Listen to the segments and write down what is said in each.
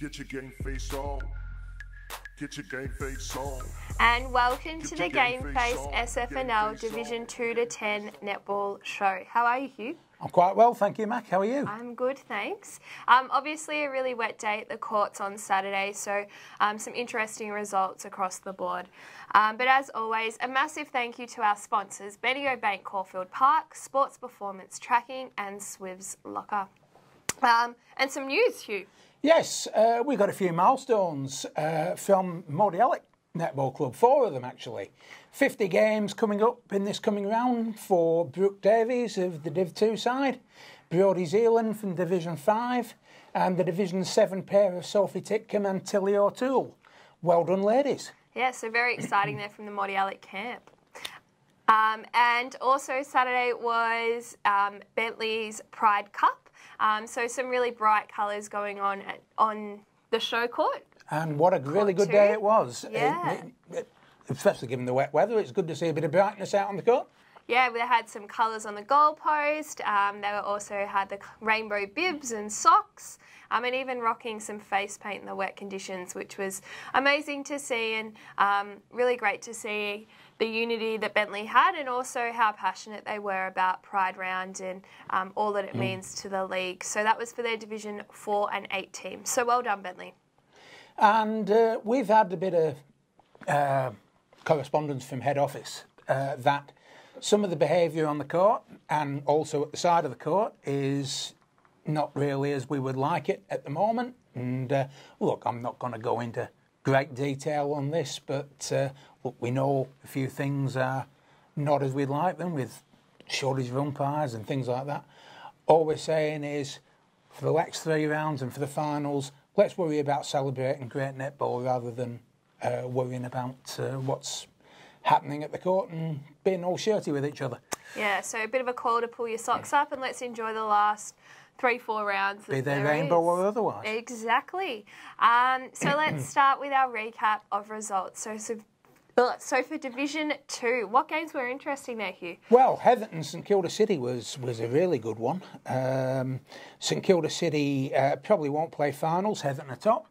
Get your game face on. Get your game face on. And welcome Get to the game Game face Face on, SFNL game Division on. 2 to 10 netball show. How are you, Hugh? I'm quite well, thank you, Mac. How are you? I'm good, thanks. Um, obviously, a really wet day at the courts on Saturday, so um, some interesting results across the board. Um, but as always, a massive thank you to our sponsors Bendigo Bank Caulfield Park, Sports Performance Tracking, and Swivs Locker. Um, and some news, Hugh. Yes, uh, we got a few milestones uh, from Mordialloc Netball Club, four of them actually. 50 games coming up in this coming round for Brooke Davies of the Div 2 side, Brodie Zealand from Division 5, and the Division 7 pair of Sophie Titcombe and Tilly O'Toole. Well done, ladies. Yeah, so very exciting there from the Mordialloc camp. Um, and also Saturday was um, Bentleigh's Pride Cup. Um, so some really bright colours going on at, on the show court. And what a really good too. day it was. Yeah. It- it- especially given the wet weather, it's good to see a bit of brightness out on the court. Yeah, we had some colours on the goalpost. Um, they were also had the rainbow bibs and socks, um, and even rocking some face paint in the wet conditions, which was amazing to see and um, really great to see the unity that Bentleigh had, and also how passionate they were about Pride Round and um, all that it means to the league. So that was for their Division Four and Eight team. So well done, Bentleigh. And uh, we've had a bit of uh, correspondence from head office uh, that some of the behaviour on the court and also at the side of the court is not really as we would like it at the moment. And uh, look, I'm not going to go into great detail on this, but uh, look, we know a few things are not as we'd like them with shortage of umpires and things like that. All we're saying is for the next three rounds and for the finals, let's worry about celebrating great netball rather than uh, worrying about uh, what's happening at the court and being all shirty with each other. Yeah, so a bit of a call to pull your socks up and let's enjoy the last three, four rounds. Be they there rainbow is. or otherwise. Exactly. Um, so let's start with our recap of results. So, so, so for Division Two, what games were interesting there, Hugh? Well, Heatherton St Kilda City was was a really good one. Um, St Kilda City uh, probably won't play finals. Heatherton are top,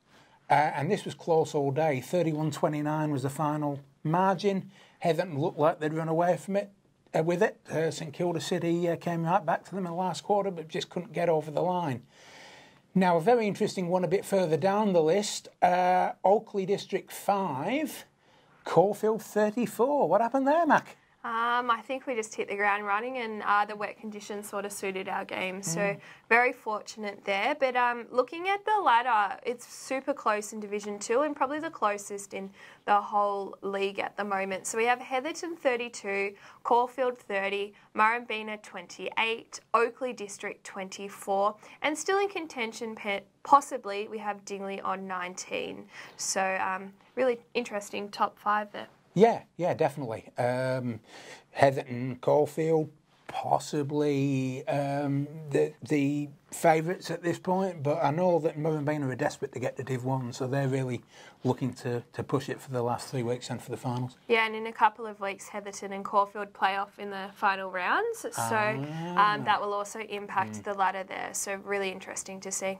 uh, and this was close all day. 31-29 was the final margin. Heatherton looked like they'd run away from it uh, with it. Uh, St Kilda City uh, came right back to them in the last quarter, but just couldn't get over the line. Now, a very interesting one a bit further down the list uh, Oakleigh District 5, Caulfield 34. What happened there, Mac? Um, I think we just hit the ground running, and uh, the wet conditions sort of suited our game. Mm. So very fortunate there. But um, looking at the ladder, it's super close in Division Two, and probably the closest in the whole league at the moment. So we have Heatherton 32, Caulfield 30, Murrumbeena 28, Oakleigh District 24, and still in contention. Possibly we have Dingley on 19. So um, really interesting top five there. Yeah, yeah, definitely. Um, Heatherton, Caulfield, possibly um, the the favourites at this point, but I know that Murrumbeena are desperate to get to Div 1, so they're really looking to, to push it for the last three weeks and for the finals. Yeah, and in a couple of weeks, Heatherton and Caulfield play off in the final rounds. So Ah. um, that will also impact the ladder there. So really interesting to see.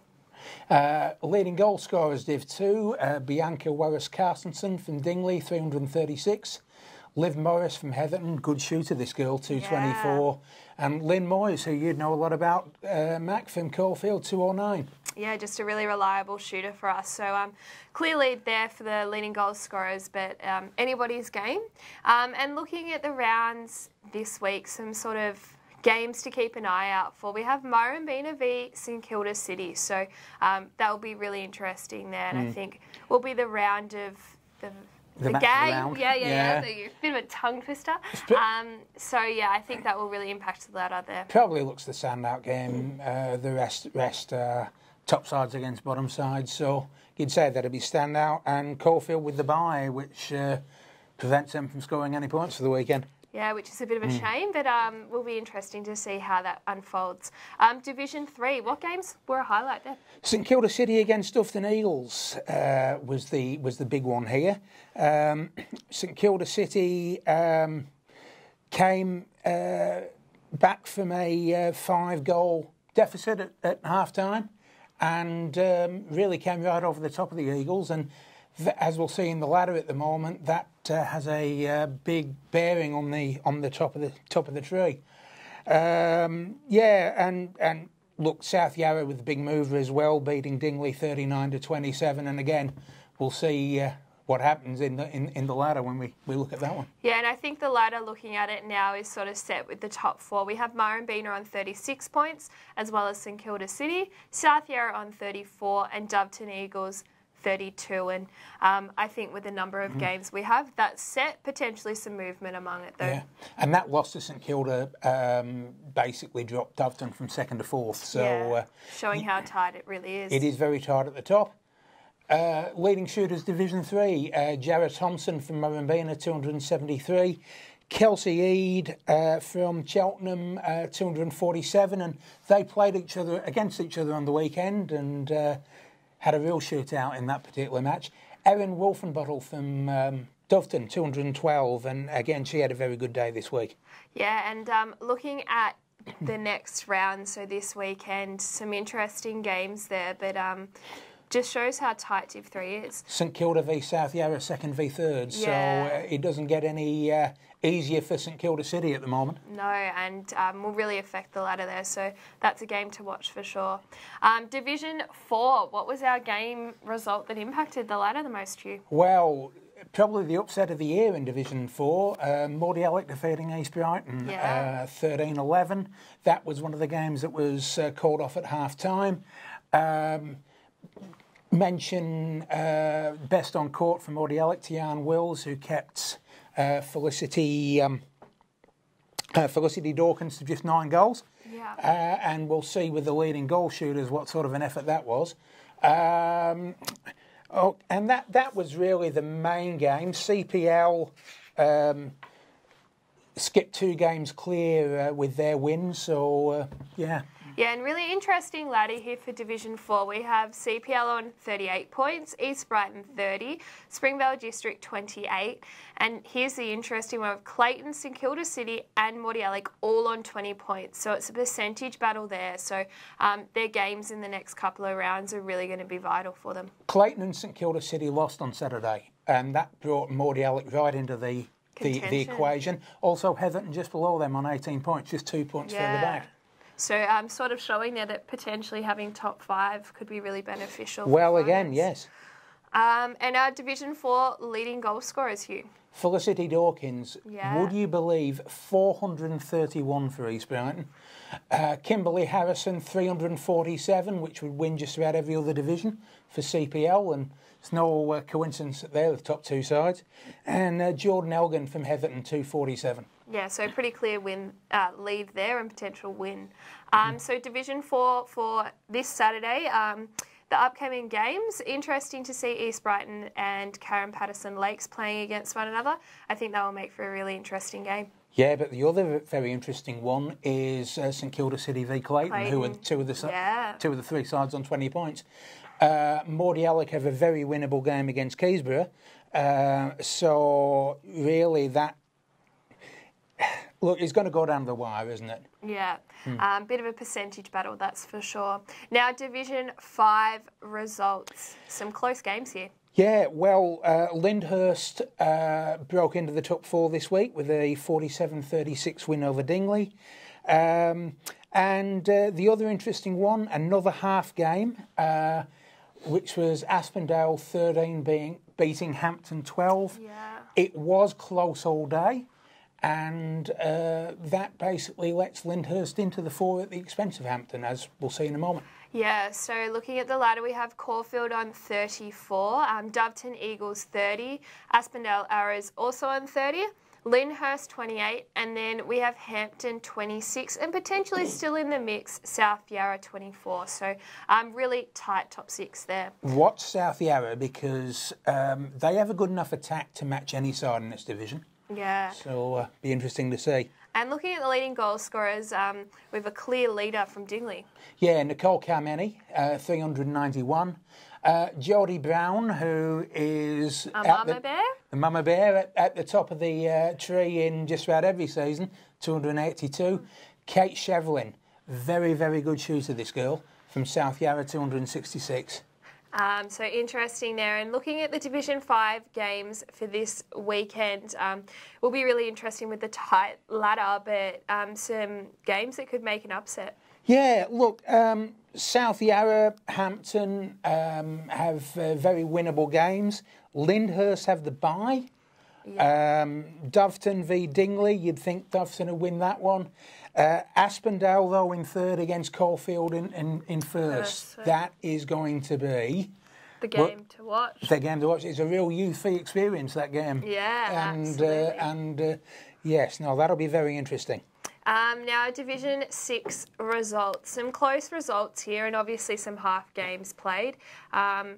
Uh, leading goal scorers Div 2, uh, Bianca Warris Carstensen from Dingley, 336. Liv Morris from Heatherton, good shooter, this girl, 224. And Lynn Moyes, who you'd know a lot about, uh, Mac from Caulfield, 209. Yeah, just a really reliable shooter for us. So um, clear lead there for the leading goal scorers, but um, anybody's game. Um, and looking at the rounds this week, some sort of games to keep an eye out for. We have Murrumbeena v St Kilda City, so um, that will be really interesting there. And I think will be the round of the. The The, match of the game, yeah, yeah, yeah. Yeah. Bit of a tongue twister. Um, so yeah, I think that will really impact the ladder there. Probably looks the standout game. Uh, the rest, rest uh, top sides against bottom sides. So you'd say that'd be standout. And Caulfield with the bye, which uh, prevents them from scoring any points for the weekend. Yeah, which is a bit of a shame, but um, will be interesting to see how that unfolds. Um, Division three, what games were a highlight there? St Kilda City against Doveton Eagles uh, was the was the big one here. Um, St Kilda City um, came uh, back from a uh, five goal deficit at, at half time and um, really came right over the top of the Eagles. And as we'll see in the ladder at the moment, that uh, has a uh, big bearing on the on the top of the top of the tree. Um, yeah, and and look, South Yarra with the big mover as well, beating Dingley 39 to 27. And again, we'll see uh, what happens in the in, in the ladder when we, we look at that one. Yeah, and I think the ladder looking at it now is sort of set with the top four. We have Murrumbeena on 36 points, as well as St Kilda City, South Yarra on 34, and Doveton Eagles 32. And um, I think with the number of mm. games we have, that set potentially some movement among it, though. Yeah, and that loss to St Kilda um, basically dropped Doveton from second to fourth. So yeah. uh, showing how tight it really is. It is very tight at the top. Uh, leading shooters Division 3, uh, Jarrett Thompson from Murrumbeena, 273. Kelsey Eade uh, from Cheltenham, uh, 247, and they played each other against each other on the weekend and uh, had a real shootout in that particular match. Erin Wolfenbottle from um, Doveton, 212, and again she had a very good day this week. Yeah, and um, looking at the next round, so this weekend, some interesting games there, but. Um, just shows how tight Div 3 is. St Kilda v South Yarra, second v third, yeah. so uh, it doesn't get any uh, easier for St Kilda City at the moment. No, and um, will really affect the ladder there, so that's a game to watch for sure. Um, Division 4, what was our game result that impacted the ladder the most to you? Well, probably the upset of the year in Division 4. Uh, Mordialloc defeating East Brighton yeah. uh, 13 11. That was one of the games that was uh, called off at half time. Um, mention uh, best on court from Mordialloc, Tian Wills, who kept uh, Felicity um, uh, Felicity Dawkins to just nine goals. Yeah. Uh, and we'll see with the leading goal shooters what sort of an effort that was. Um, oh, and that, that was really the main game. CPL um, skipped two games clear uh, with their win, so uh, yeah. Yeah, and really interesting ladder here for Division 4. We have CPL on 38 points, East Brighton 30, Springvale District 28, and here's the interesting one of Clayton, St Kilda City, and Mordialloc all on 20 points. So it's a percentage battle there. So um, their games in the next couple of rounds are really going to be vital for them. Clayton and St Kilda City lost on Saturday, and that brought Mordialloc right into the the, the, equation. Also, Heatherton just below them on 18 points, just two points yeah. further back. So I'm um, sort of showing there that potentially having top five could be really beneficial. Well, again, yes. Um, and our Division 4 leading goal scorers, Hugh. Felicity Dawkins, yeah. would you believe 431 for East Brighton? Uh, Kimberly Harrison, 347, which would win just about every other division for CPL, and it's no uh, coincidence that they're the top two sides. And uh, Jordan Elgin from Heatherton, 247. Yeah, so pretty clear win uh, lead there and potential win. Um, so Division Four for this Saturday. Um, the upcoming games, interesting to see East Brighton and Carrum Patterson Lakes playing against one another. I think that will make for a really interesting game. Yeah, but the other very interesting one is uh, St Kilda City v Clayton, Clayton. who are two of the yeah. two of the three sides on twenty points. Uh, Mordialloc have a very winnable game against Keysborough, uh, so really that Look, it's going to go down the wire, isn't it? Yeah, hmm. um, bit of a percentage battle, that's for sure. Now, Division 5 results. Some close games here. Yeah, well, uh, Lyndhurst uh, broke into the top four this week with a 47 36 win over Dingley. Um, and uh, the other interesting one, another half game, uh, which was Aspendale 13 being, beating Hampton 12. Yeah. It was close all day and uh, that basically lets Lyndhurst into the four at the expense of Hampton, as we'll see in a moment. Yeah, so looking at the ladder, we have Caulfield on 34, um, Doveton Eagles 30, Aspendale Arrows also on 30, Lyndhurst 28, and then we have Hampton 26, and potentially still in the mix, South Yarra 24. So um, really tight top six there. What's South Yarra? Because um, they have a good enough attack to match any side in this division. Yeah. So uh, be interesting to see. And looking at the leading goal scorers, um, we have a clear leader from Dingley. Yeah, Nicole Carmeni, uh, 391. Uh, Jodie Brown, who is a mama the, bear, the mama bear at, at the top of the uh, tree in just about every season, 282. Mm. Kate Shevlin, very very good shooter. This girl, from South Yarra 266. Um, so interesting there. And looking at the Division 5 games for this weekend um, will be really interesting with the tight ladder, but um, some games that could make an upset. Yeah, look, um, South Yarra, Hampton um, have uh, very winnable games. Lyndhurst have the bye. Um, Doveton v Dingley, you'd think Doveton would win that one. Uh, Aspendale, though, in third against Caulfield in, in, in first. First, That is going to be The game to watch. the game to watch. It's a real youthful experience, that game. Yeah, and, absolutely. Uh, and uh, yes, no, that'll be very interesting. Um, now, Division 6 results. Some close results here, and obviously some half games played. Um,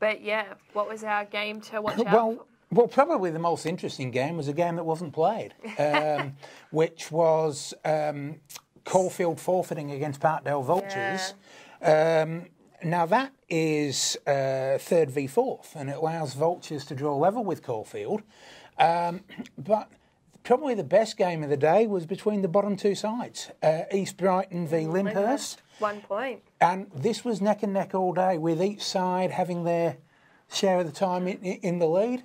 but yeah, what was our game to watch out Well, for? Well, probably the most interesting game was a game that wasn't played, um, which was um, Caulfield forfeiting against Parkdale Vultures. Um, now that is uh, third v fourth, and it allows Vultures to draw level with Caulfield. Um, but probably the best game of the day was between the bottom two sides, uh, East Brighton v Lyndhurst. One point. And this was neck and neck all day, with each side having their share of the time in, in the lead.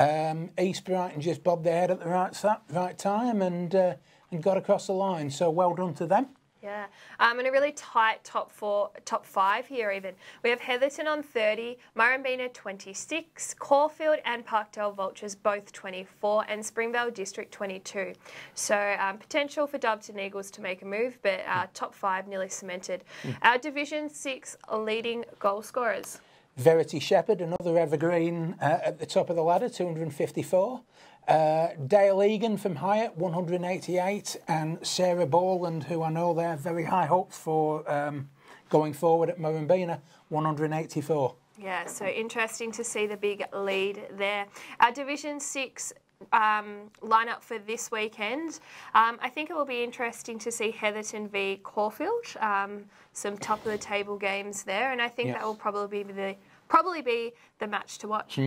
Um, East Brighton just bobbed their head at the right right time and uh, and got across the line. So well done to them. Yeah, um, and a really tight top four, top five here even. We have Heatherton on 30, Murrumbeena 26, Caulfield and Parkdale Vultures both 24, and Springvale District 22. So um, potential for Doveton Eagles to make a move, but uh, top five nearly cemented. Our Division 6 leading goal scorers. Verity Shepherd, another evergreen uh, at the top of the ladder, 254. Uh, Dale Egan from Highett, 188, and Sarah Borland, who I know they have very high hopes for um, going forward at Murrumbeena, 184. Yeah, so interesting to see the big lead there. Our Division 6 um, lineup for this weekend. Um, I think it will be interesting to see Heatherton v Caulfield. Um, some top of the table games there, and I think Yeah. that will probably be the probably be the match to watch.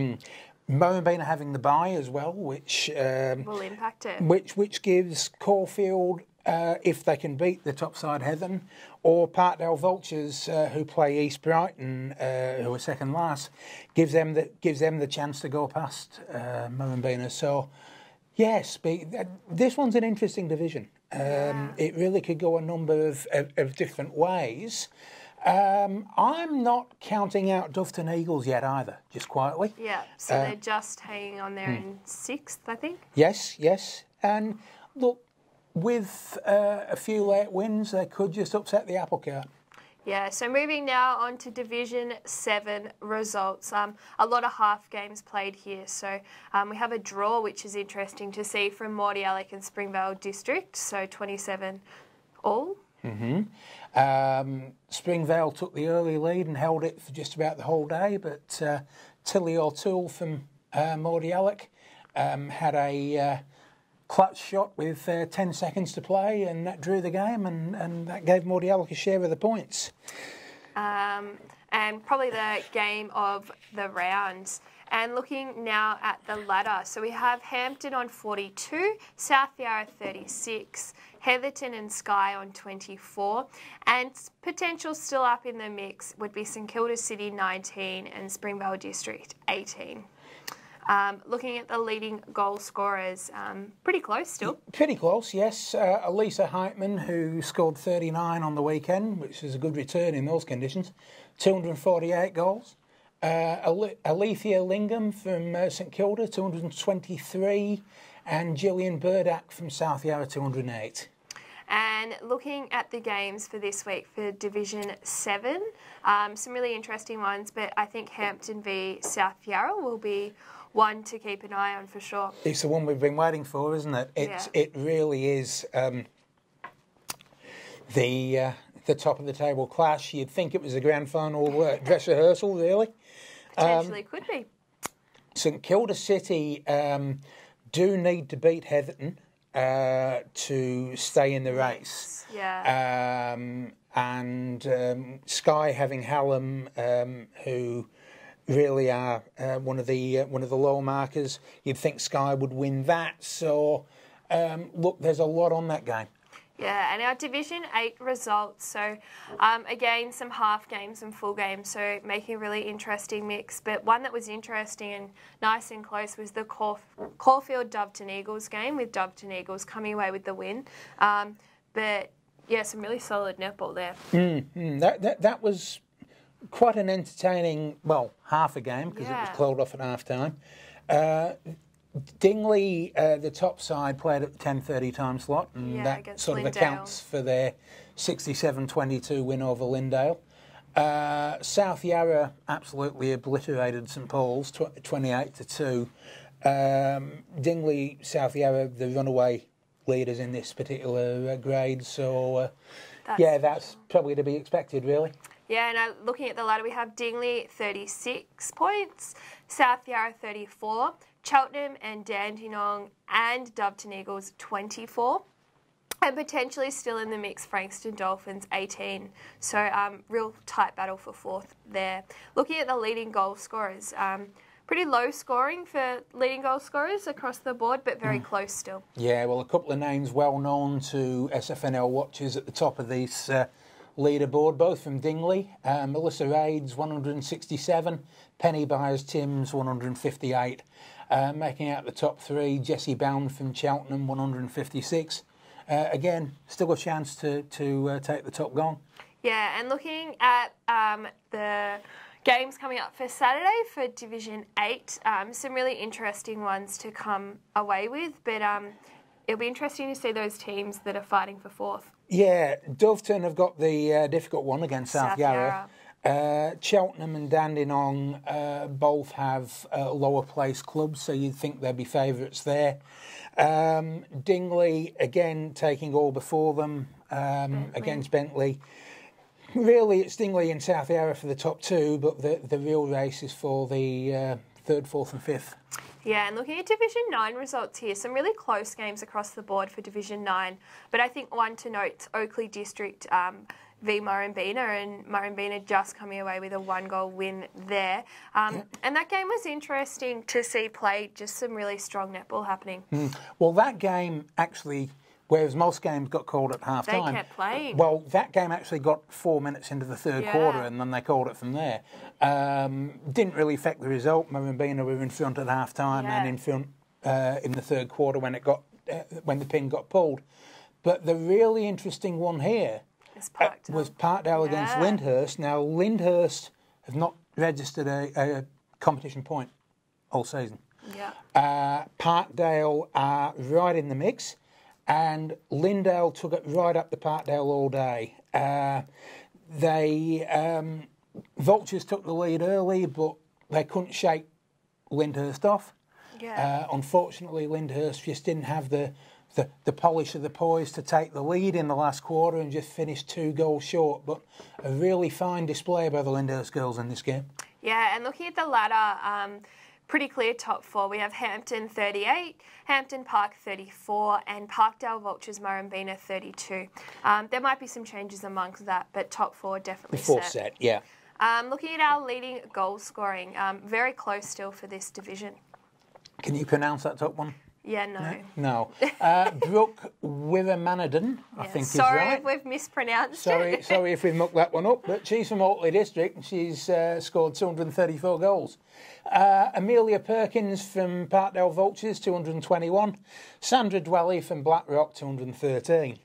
Murrumbeena having the bye as well, which um, Will impact it. which which gives Caulfield, uh, if they can beat the top side Heathen, or Parkdale Vultures, uh, who play East Brighton, uh, who are second last, gives them the gives them the chance to go past uh, Murrumbeena. So, yes, be, uh, this one's an interesting division. Um, It really could go a number of, of, of different ways. Um, I'm not counting out Doveton Eagles yet either, just quietly. Yeah, so Uh, they're just hanging on there in sixth, I think. Yes, yes. And look, with uh, a few late wins, they could just upset the apple cart. Yeah, so moving now on to Division 7 results. Um, a lot of half games played here. So um, we have a draw, which is interesting to see from Mordialloc and Springvale District. So 27 all. Um, Springvale took the early lead and held it for just about the whole day, but uh, Tilly O'Toole from uh, Mordialloc um, had a uh, clutch shot with uh, 10 seconds to play, and that drew the game, and, and that gave Mordialloc a share of the points. um, and probably the game of the rounds. And looking now at the ladder, so we have Hampton on 42, South Yarra 36, Heatherton and Skye on 24, and potential still up in the mix would be St Kilda City 19 and Springvale District 18. Um, looking at the leading goal scorers, um, pretty close still. Pretty close, yes. Uh, Elisa Heitman, who scored 39 on the weekend, which is a good return in those conditions, 248 goals. Uh, Ale- Alethea Lingham from uh, St Kilda, 223, and Gillian Burdack from South Yarra, 208. And looking at the games for this week for Division 7, um, some really interesting ones, but I think Hampton v South Yarra will be one to keep an eye on for sure. It's the one we've been waiting for, isn't it? It's, Yeah. It really is um, the uh, the top of the table clash. You'd think it was a grand final uh, dress rehearsal, really. Potentially could be. St Kilda City um, do need to beat Heatherton uh, to stay in the race. Yeah. Um, and um, Skye having Hallam, um, who really are uh, one of the uh, one of the low markers. You'd think Skye would win that. So um, look, there's a lot on that game. Yeah, and our Division 8 results. So, um, again, some half games and full games, so making a really interesting mix. But one that was interesting and nice and close was the Caulfield Doveton Eagles game, with Doveton Eagles coming away with the win. Um, but yeah, some really solid netball there. Mm, that, that, that was quite an entertaining, well, half a game because Yeah. it was called off at half time. Uh, Dingley, uh, the top side, played at the 10.30 time slot, and Yeah, that sort of accounts for their 67-22 win over Lyndale. Uh, South Yarra absolutely obliterated St Paul's, tw- 28 to 2. Um, Dingley, South Yarra, the runaway leaders in this particular uh, grade, so uh, That's yeah, that's probably to be expected, really. Yeah, and uh, looking at the ladder, we have Dingley 36 points, South Yarra 34, Cheltenham and Dandenong and Doveton Eagles 24. And potentially still in the mix, Frankston Dolphins 18. So, um, real tight battle for fourth there. Looking at the leading goal scorers, um, pretty low scoring for leading goal scorers across the board, but very close still. Yeah, well, a couple of names well known to SFNL watchers at the top of this uh, leaderboard, both from Dingley. Uh, Melissa Raids, 167. Penny Byers Timms, 158. Uh, making out the top three, Jesse Bound from Cheltenham, 156. Uh, again, still a chance to, to uh, take the top gong. Yeah, and looking at um, the games coming up for Saturday for Division 8, um, some really interesting ones to come away with, but um, it'll be interesting to see those teams that are fighting for fourth. Yeah, Doveton have got the uh, difficult one against South, South Yarra. Uh, Cheltenham and Dandenong uh, both have uh, lower place clubs, so you'd think they'd be favourites there. Um, Dingley, again, taking all before them um, against Bentleigh. Really, it's Dingley and South Yarra for the top two, but the, the real race is for the uh, third, fourth, and fifth. Yeah, and looking at Division 9 results here, some really close games across the board for Division 9. But I think one to note Oakleigh District um, v Murrumbeena, and Murrumbeena just coming away with a one goal win there. Um, And that game was interesting to see play, just some really strong netball happening. Well, that game actually, whereas most games got called at half They time. kept playing. Well, that game actually got four minutes into the third Yeah. quarter and then they called it from there. Um, didn't really affect the result. Murrumbeena were in front at half time and in front uh, in the third quarter when it got uh, when the pin got pulled. But the really interesting one here uh, was up. Parkdale against Yeah. Lyndhurst. Now, Lyndhurst have not registered a, a competition point all season. Yeah. Uh, Parkdale are right in the mix, and Lindale took it right up the Parkdale all day. Uh, they um, Vultures took the lead early, but they couldn't shake Lyndhurst off. Yeah. Uh, unfortunately, Lyndhurst just didn't have the, the, the polish of the poise to take the lead in the last quarter and just finished two goals short. But a really fine display by the Lyndhurst girls in this game. Yeah, and looking at the ladder, um, pretty clear top four. We have Hampton 38, Hampton Park 34, and Parkdale Vultures Murrumbeena 32. Um, there might be some changes amongst that, but top four definitely Full set. set, yeah. Um, looking at our leading goal scoring, um, very close still for this division. Can you pronounce that top one? Yeah, no. No. Uh, Brooke Wirramanadon, I Yeah, think Sorry is right. if we've mispronounced Sorry, it. sorry if we've mucked that one up, but she's from Oakleigh District and she's uh, scored 234 goals. Uh, Amelia Perkins from Parkdale Vultures, 221. Sandra Dwelly from Blackrock, 213.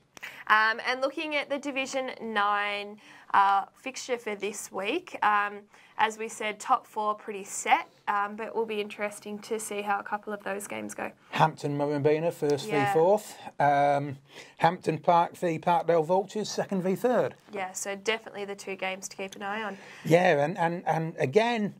Um, and looking at the Division 9 uh, fixture for this week, um, as we said, top four pretty set, um, but it will be interesting to see how a couple of those games go. Hampton Murrumbeena, first Yeah. v fourth. Um, Hampton Park v Parkdale Vultures, second v third. Yeah, so definitely the two games to keep an eye on. Yeah, and, and, and again,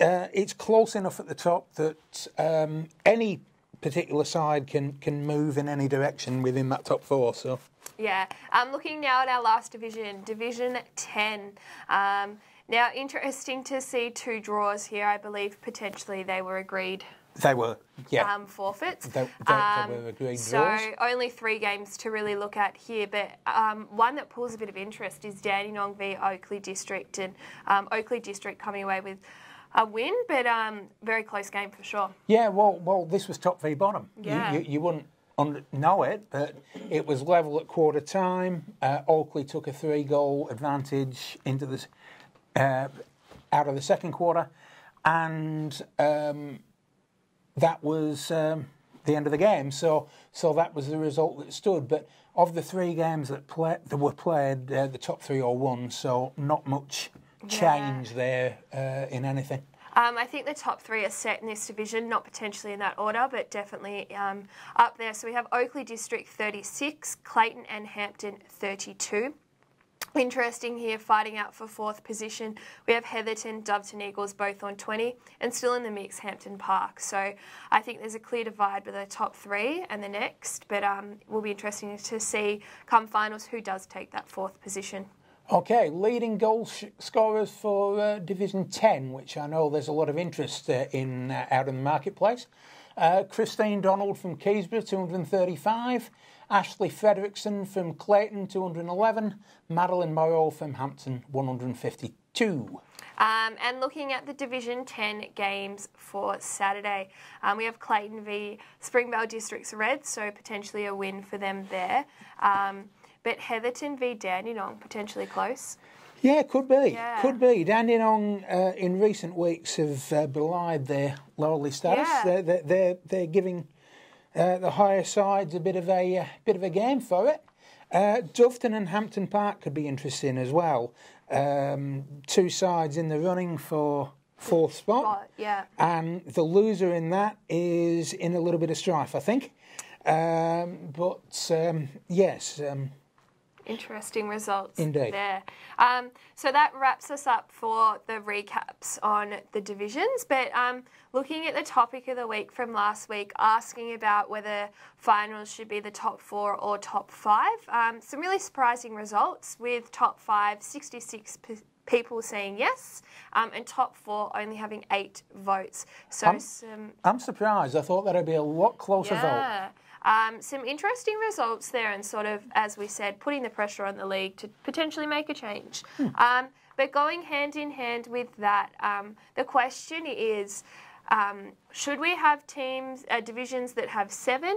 uh, it's close enough at the top that um, any particular side can, can move in any direction within that top four. So Yeah, I'm um, looking now at our last division, Division 10. Um, now, interesting to see two draws here. I believe potentially they were agreed they were, yeah. um, forfeits. They- they- they were agreed so draws. only three games to really look at here, but um, one that pulls a bit of interest is Dandenong v Oakleigh District, and um, Oakleigh District coming away with a win, but um, very close game for sure. yeah, well, well, this was top v bottom. You- Yeah. You, you, wouldn't un- know it, but it was level at quarter time. Uh, Oakleigh took a three goal advantage into the, uh, out of the second quarter, and um, that was um, the end of the game. So, so that was the result that stood. But of the three games that play, that were played, uh, the top three all won. So not much change there uh, in anything. Um, I think the top three are set in this division, not potentially in that order, but definitely um, up there. So we have Oakleigh District 36, Clayton and Hampton 32. Interesting here, fighting out for fourth position. We have Heatherton, Doveton Eagles both on 20, and still in the mix, Hampton Park. So I think there's a clear divide with the top three and the next, but um, it will be interesting to see come finals who does take that fourth position. Okay, leading goal scorers for uh, Division 10, which I know there's a lot of interest uh, in uh, out in the marketplace. Uh, Christine Donald from Keysborough, 235. Ashley Frederickson from Clayton, 211. Madeline Morrow from Hampton, 152. Um, and looking at the Division 10 games for Saturday, um, we have Clayton v Springvale Districts Red, so potentially a win for them there. Um, but Heatherton v Dandenong, potentially close. Yeah, could be. Yeah. Could be. Dandenong uh, in recent weeks have uh, belied their lowly status. Yeah. They're, they're, they're, they're giving uh, the higher sides a bit of a uh, bit of a game for it. Uh, Doveton and Hampton Park could be interesting as well. Um, two sides in the running for fourth spot. Yeah, And the loser in that is in a little bit of strife, I think. Um, but um, yes, um, interesting results Indeed. there. Um, so that wraps us up for the recaps on the divisions. But um, looking at the topic of the week from last week, asking about whether finals should be the top four or top five, um, some really surprising results with top five, 66 p- people saying yes, um, and top four only having eight votes. So Um, some I'm surprised. I thought that'd be a lot closer vote. Um, some interesting results there, and sort of, as we said, putting the pressure on the league to potentially make a change. Um, but going hand in hand with that, um, the question is um, should we have teams, uh, divisions that have seven,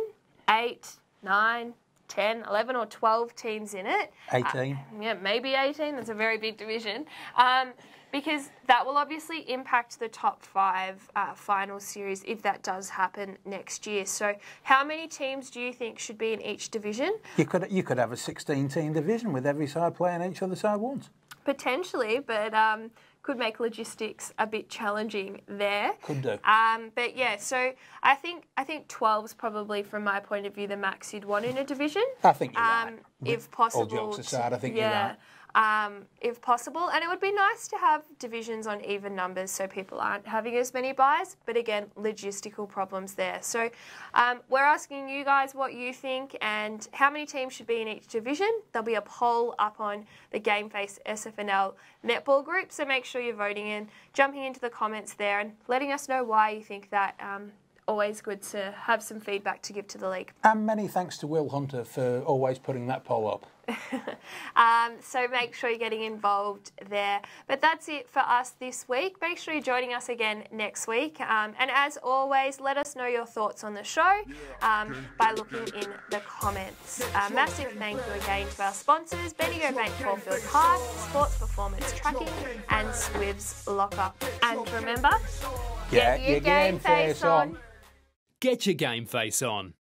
eight, nine, 10, 11, or 12 teams in it? 18. Yeah, maybe 18. That's a very big division. Um, because that will obviously impact the top five uh, final series if that does happen next year. So, how many teams do you think should be in each division? You could you could have a 16 team division with every side playing each other side once. Potentially, but um, could make logistics a bit challenging there. Could do. Um, but yeah, so I think I think 12 is probably, from my point of view, the max you'd want in a division. I think you're um, right. If possible. all jokes aside, I think you're right. Um, if possible, and it would be nice to have divisions on even numbers so people aren't having as many buys. But again, logistical problems there. So um, we're asking you guys what you think and how many teams should be in each division. There'll be a poll up on the Game Face SFNL netball group, so make sure you're voting in, jumping into the comments there, and letting us know why you think that. Um, always good to have some feedback to give to the league. And many thanks to Will Hunter for always putting that poll up. Um, so make sure you're getting involved there. But that's it for us this week. Make sure you're joining us again next week. Um, and as always, let us know your thoughts on the show um, by looking in the comments. Uh, massive thank you again to our sponsors, Bendigo Bank Caulfield Park, Sports Performance Tracking, and Swivs Locker. And remember, get your game face on. Get your game face on.